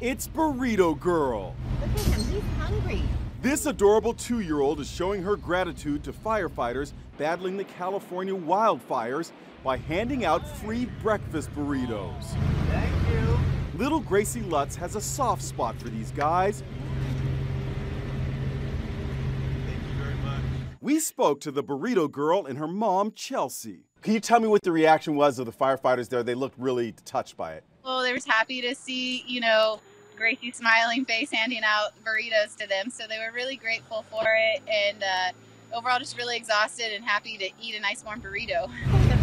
It's Burrito Girl. Look at him, he's hungry. This adorable two year old is showing her gratitude to firefighters battling the California wildfires by handing out free breakfast burritos. Thank you. Little Gracie Lutz has a soft spot for these guys. Thank you very much. We spoke to the burrito girl and her mom, Chelsea. Can you tell me what the reaction was of the firefighters there? They looked really touched by it. Well, they were happy to see, you know, Gracie's smiling face handing out burritos to them. So they were really grateful for it and uh, overall just really exhausted and happy to eat a nice warm burrito.